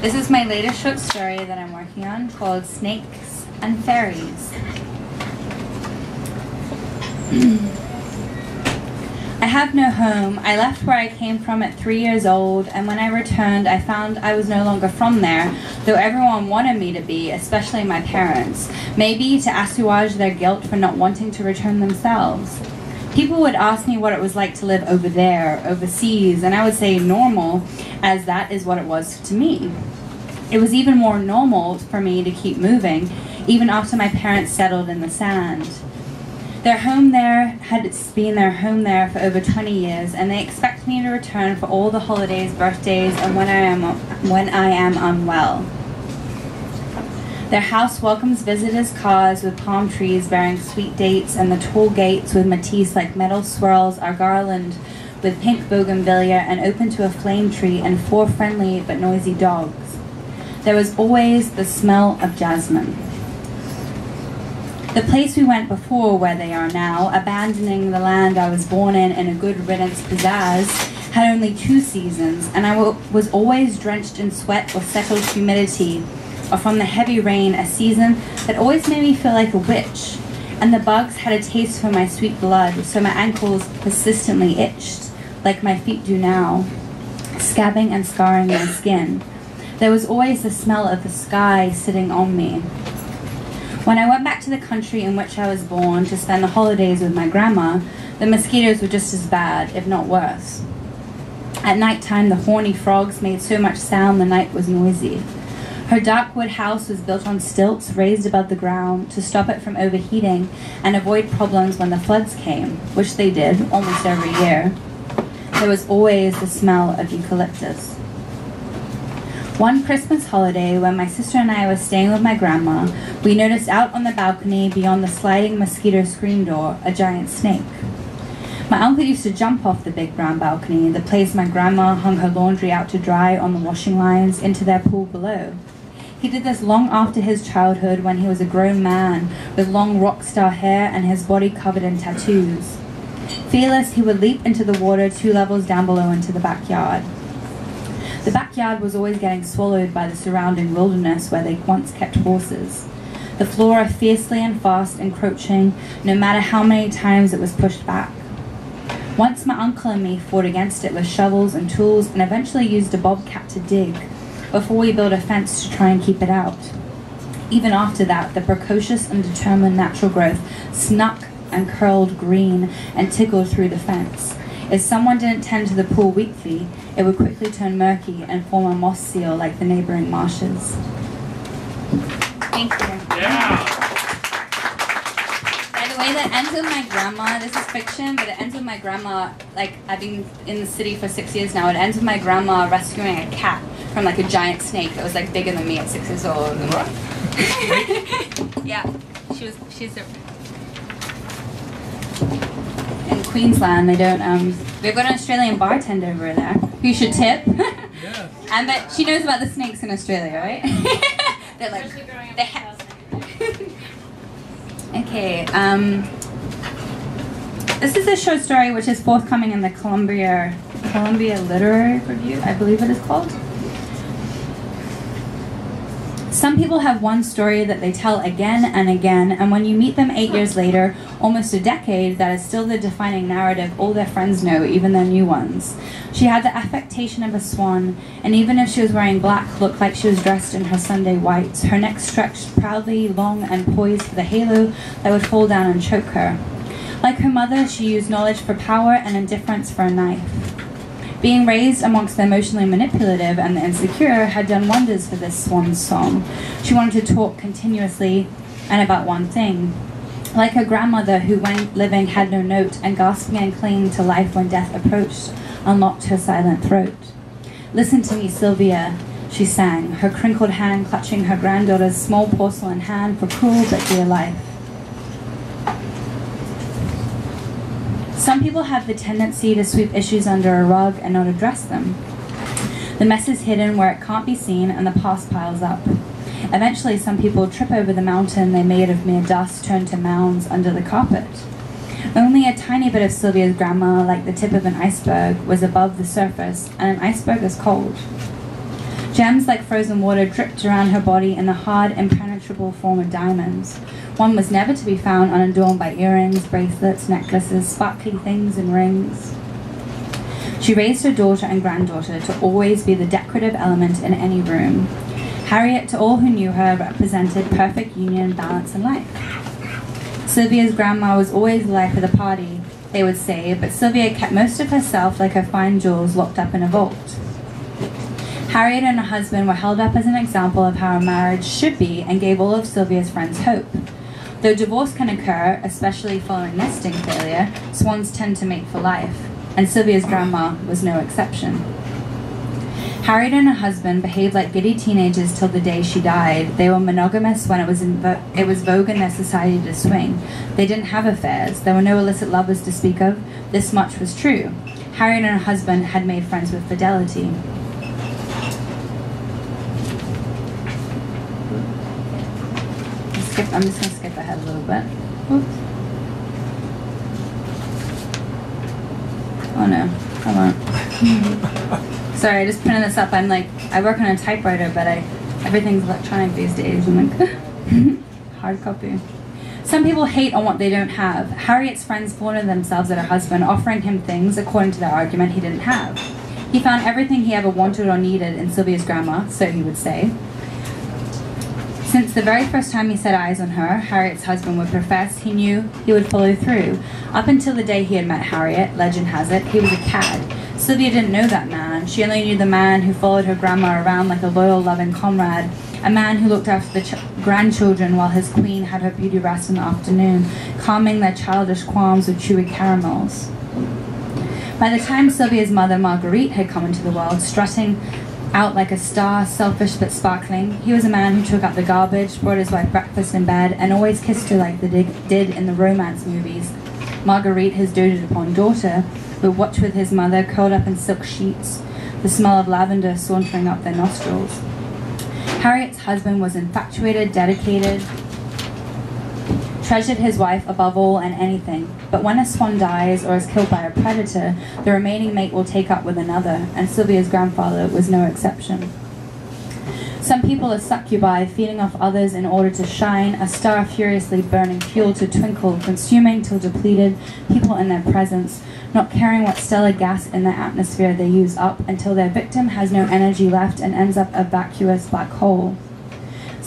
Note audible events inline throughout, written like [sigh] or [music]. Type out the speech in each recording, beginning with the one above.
This is my latest short story that I'm working on called Snakes and Fairies. [clears throat] I have no home. I left where I came from at three years old, and when I returned, I found I was no longer from there, though everyone wanted me to be, especially my parents. Maybe to assuage their guilt for not wanting to return themselves. People would ask me what it was like to live over there, overseas, and I would say normal, as that is what it was to me. It was even more normal for me to keep moving, even after my parents settled in the sand. Their home there had been their home there for over 20 years, and they expect me to return for all the holidays, birthdays, and when I am when I am unwell. Their house welcomes visitors' cars with palm trees bearing sweet dates, and the tall gates with matisse like metal swirls are garlanded with pink bougainvillea and open to a flame tree and four friendly but noisy dogs. There was always the smell of jasmine. The place we went before where they are now, abandoning the land I was born in in a good riddance pizzazz, had only two seasons, and I was always drenched in sweat or settled humidity, or from the heavy rain, a season that always made me feel like a witch. And the bugs had a taste for my sweet blood, so my ankles persistently itched, like my feet do now, scabbing and scarring my skin. There was always the smell of the sky sitting on me, when I went back to the country in which I was born to spend the holidays with my grandma, the mosquitoes were just as bad, if not worse. At night time, the horny frogs made so much sound the night was noisy. Her dark wood house was built on stilts raised above the ground to stop it from overheating and avoid problems when the floods came, which they did almost every year. There was always the smell of eucalyptus. One Christmas holiday, when my sister and I were staying with my grandma, we noticed out on the balcony beyond the sliding mosquito screen door a giant snake. My uncle used to jump off the big brown balcony, the place my grandma hung her laundry out to dry on the washing lines, into their pool below. He did this long after his childhood when he was a grown man with long rock star hair and his body covered in tattoos. Fearless, he would leap into the water two levels down below into the backyard. The backyard was always getting swallowed by the surrounding wilderness where they once kept horses. The flora fiercely and fast encroaching, no matter how many times it was pushed back. Once my uncle and me fought against it with shovels and tools and eventually used a bobcat to dig, before we build a fence to try and keep it out. Even after that, the precocious and determined natural growth snuck and curled green and tickled through the fence. If someone didn't tend to the pool weekly, it would quickly turn murky and form a moss seal like the neighboring marshes. Thank you. Yeah. By the way, that ends with my grandma. This is fiction, but it ends with my grandma. Like I've been in the city for six years now. It ends with my grandma rescuing a cat from like a giant snake that was like bigger than me at six years old. [laughs] yeah, she was. She's a in Queensland, they don't. Um, we've got an Australian bartender over there who should tip. Yeah. and but she knows about the snakes in Australia, right? [laughs] They're like they ha- [laughs] Okay. Um, this is a short story which is forthcoming in the Columbia Columbia Literary Review, I believe it is called. Some people have one story that they tell again and again, and when you meet them eight years later, almost a decade, that is still the defining narrative all their friends know, even their new ones. She had the affectation of a swan, and even if she was wearing black, looked like she was dressed in her Sunday whites. Her neck stretched proudly long and poised for the halo that would fall down and choke her. Like her mother, she used knowledge for power and indifference for a knife. Being raised amongst the emotionally manipulative and the insecure had done wonders for this swan's song. She wanted to talk continuously and about one thing. Like her grandmother, who when living had no note and gasping and clinging to life when death approached, unlocked her silent throat. Listen to me, Sylvia, she sang, her crinkled hand clutching her granddaughter's small porcelain hand for cruel but dear life. Some people have the tendency to sweep issues under a rug and not address them. The mess is hidden where it can't be seen and the past piles up. Eventually, some people trip over the mountain they made of mere dust turned to mounds under the carpet. Only a tiny bit of Sylvia's grandma, like the tip of an iceberg, was above the surface, and an iceberg is cold. Gems like frozen water dripped around her body in the hard, impenetrable form of diamonds. One was never to be found unadorned by earrings, bracelets, necklaces, sparkly things, and rings. She raised her daughter and granddaughter to always be the decorative element in any room. Harriet, to all who knew her, represented perfect union, balance, and life. Sylvia's grandma was always the life of the party, they would say, but Sylvia kept most of herself like her fine jewels locked up in a vault. Harriet and her husband were held up as an example of how a marriage should be and gave all of Sylvia's friends hope. Though divorce can occur, especially following nesting failure, swans tend to mate for life, and Sylvia's grandma was no exception. Harriet and her husband behaved like giddy teenagers till the day she died. They were monogamous when it was it was vogue in their society to swing. They didn't have affairs. There were no illicit lovers to speak of. This much was true. Harriet and her husband had made friends with fidelity. Skip, I'm just to skip ahead a little bit. Oops. Oh no, come on. [laughs] Sorry, I just printed this up. I'm like, I work on a typewriter, but I everything's electronic these days. I'm like, [laughs] hard copy. Some people hate on what they don't have. Harriet's friends flaunted themselves at her husband, offering him things, according to their argument, he didn't have. He found everything he ever wanted or needed in Sylvia's grandma, so he would say. Since the very first time he set eyes on her, Harriet's husband would profess he knew he would follow through. Up until the day he had met Harriet, legend has it, he was a cad. Sylvia didn't know that man. She only knew the man who followed her grandma around like a loyal, loving comrade, a man who looked after the ch- grandchildren while his queen had her beauty rest in the afternoon, calming their childish qualms with chewy caramels. By the time Sylvia's mother, Marguerite, had come into the world, strutting out like a star, selfish but sparkling. He was a man who took up the garbage, brought his wife breakfast in bed, and always kissed her like they did in the romance movies. Marguerite, his doted upon daughter, would watch with his mother, curled up in silk sheets, the smell of lavender sauntering up their nostrils. Harriet's husband was infatuated, dedicated, treasured his wife above all and anything. But when a swan dies or is killed by a predator, the remaining mate will take up with another, and Sylvia's grandfather was no exception. Some people are succubi, feeding off others in order to shine, a star furiously burning fuel to twinkle, consuming till depleted people in their presence, not caring what stellar gas in the atmosphere they use up until their victim has no energy left and ends up a vacuous black hole.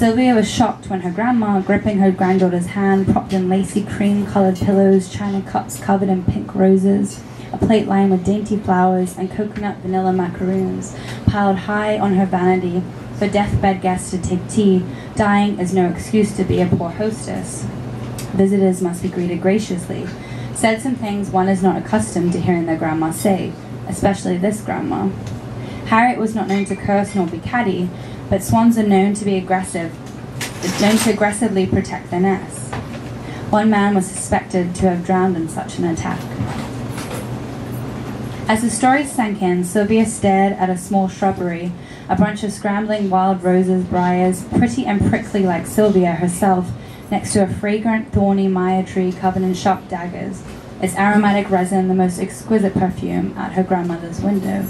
Sylvia was shocked when her grandma, gripping her granddaughter's hand, propped in lacy cream colored pillows, china cups covered in pink roses, a plate lined with dainty flowers, and coconut vanilla macaroons, piled high on her vanity for deathbed guests to take tea, dying is no excuse to be a poor hostess. Visitors must be greeted graciously, said some things one is not accustomed to hearing their grandma say, especially this grandma. Harriet was not known to curse nor be catty, but swans are known to be aggressive, known to aggressively protect their nests. One man was suspected to have drowned in such an attack. As the story sank in, Sylvia stared at a small shrubbery, a bunch of scrambling wild roses, briars, pretty and prickly like Sylvia herself, next to a fragrant, thorny Maya tree covered in sharp daggers, its aromatic resin the most exquisite perfume at her grandmother's window.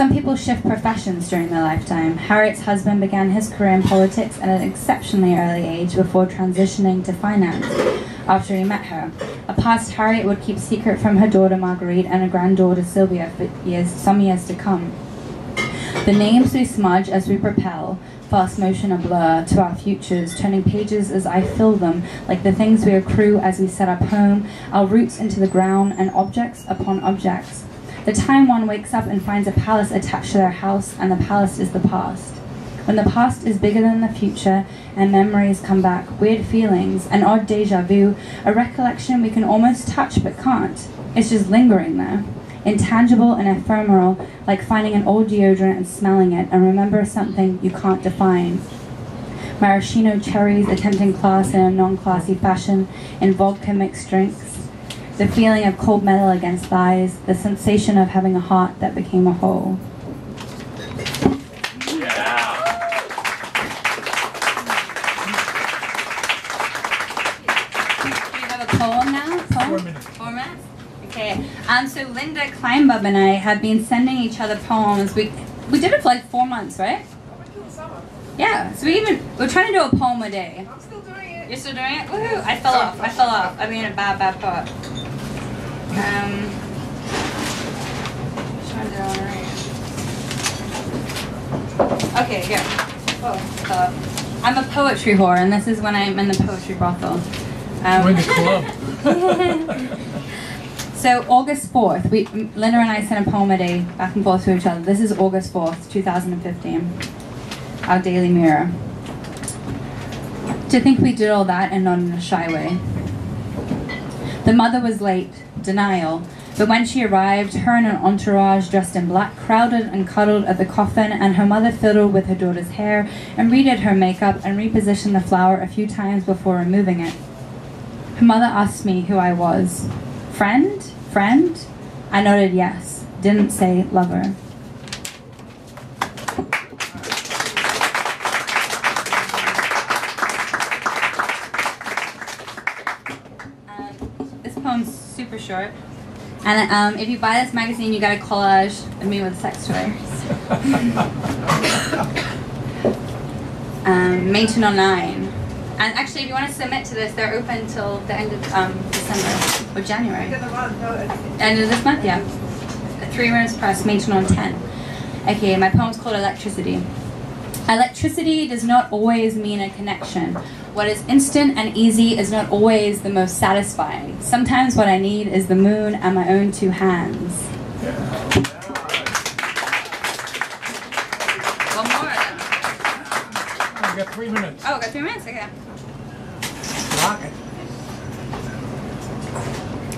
Some people shift professions during their lifetime. Harriet's husband began his career in politics at an exceptionally early age before transitioning to finance after he met her. A past Harriet would keep secret from her daughter Marguerite and her granddaughter Sylvia for years, some years to come. The names we smudge as we propel, fast motion a blur to our futures, turning pages as I fill them, like the things we accrue as we set up home, our roots into the ground, and objects upon objects. The time one wakes up and finds a palace attached to their house, and the palace is the past. When the past is bigger than the future and memories come back, weird feelings, an odd deja vu, a recollection we can almost touch but can't. It's just lingering there. Intangible and ephemeral, like finding an old deodorant and smelling it and remember something you can't define. Maraschino cherries attempting class in a non classy fashion in vodka mixed drinks the feeling of cold metal against thighs, the sensation of having a heart that became a hole. Do you have a poem now? Four minutes. Four minutes? Okay. Um, so Linda Kleinbub and I have been sending each other poems. We we did it for like four months, right? Yeah. So we even we're trying to do a poem a day. I'm still doing it. You're still doing it? Woohoo! I fell off. I fell off. I mean a bad bad part. Um. Trying to do it right. Okay, here. Oh, uh, I'm a poetry whore, and this is when I'm in the poetry brothel. Um, Join the club. [laughs] So August 4th, we, Linda and I sent a poem a day back and forth to each other. This is August 4th, 2015. Our Daily Mirror. To think we did all that and not in a shy way. The mother was late, denial, but when she arrived, her and an entourage dressed in black crowded and cuddled at the coffin, and her mother fiddled with her daughter's hair and redid her makeup and repositioned the flower a few times before removing it. Her mother asked me who I was. Friend? Friend? I nodded yes. Didn't say lover. Super short. And um, if you buy this magazine, you get a collage of me with a sex toy. [laughs] um, May 209. And actually, if you want to submit to this, they're open till the end of um, December or January. Get the one, no, it's- End of this month, yeah. Three Rooms Press, Maintenant 10. Okay, my poem's called Electricity. Electricity does not always mean a connection. What is instant and easy is not always the most satisfying. Sometimes what I need is the moon and my own two hands. One more. We got three minutes. Oh, we got three minutes, okay. Rock it.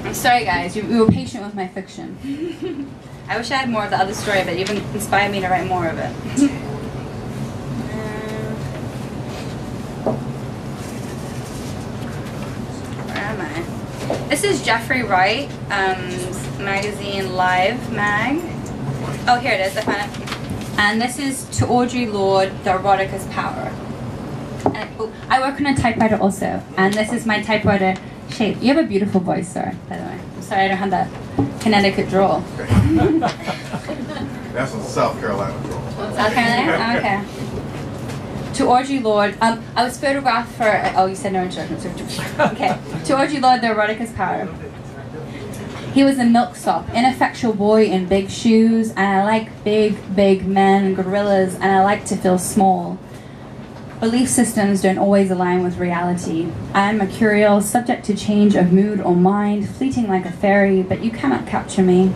I'm sorry, guys. You, you were patient with my fiction. [laughs] I wish I had more of the other story, but you've inspired me to write more of it. [laughs] is Jeffrey Wright, um, magazine Live Mag. Oh, here it is. I found it. And this is to Audre Lorde, The Erotic as Power. And, oh, I work on a typewriter also, and this is my typewriter shape. You have a beautiful voice, sir, by the way. I'm sorry I don't have that Connecticut drawl. [laughs] That's a South Carolina draw. South Carolina? Okay. To Audre Lorde, um, I was photographed for, oh, you said no insurance. Okay. To Audre Lorde, The Erotic as Power. He was a milksop, ineffectual boy in big shoes, and I like big, big men, gorillas, and I like to feel small. Belief systems don't always align with reality. I am mercurial, subject to change of mood or mind, fleeting like a fairy, but you cannot capture me.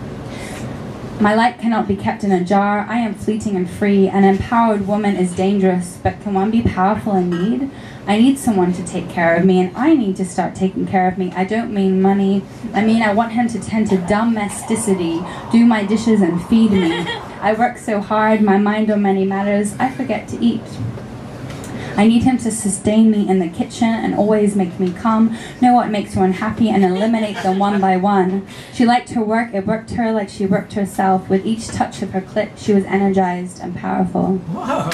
My light cannot be kept in a jar. I am fleeting and free. An empowered woman is dangerous, but can one be powerful in need? I need someone to take care of me, and I need to start taking care of me. I don't mean money. I mean, I want him to tend to domesticity, do my dishes, and feed me. [laughs] I work so hard, my mind on many matters, I forget to eat. I need him to sustain me in the kitchen and always make me come, know what makes her unhappy, and eliminate them one by one. She liked her work, it worked her like she worked herself. With each touch of her clit, she was energized and powerful. Wow.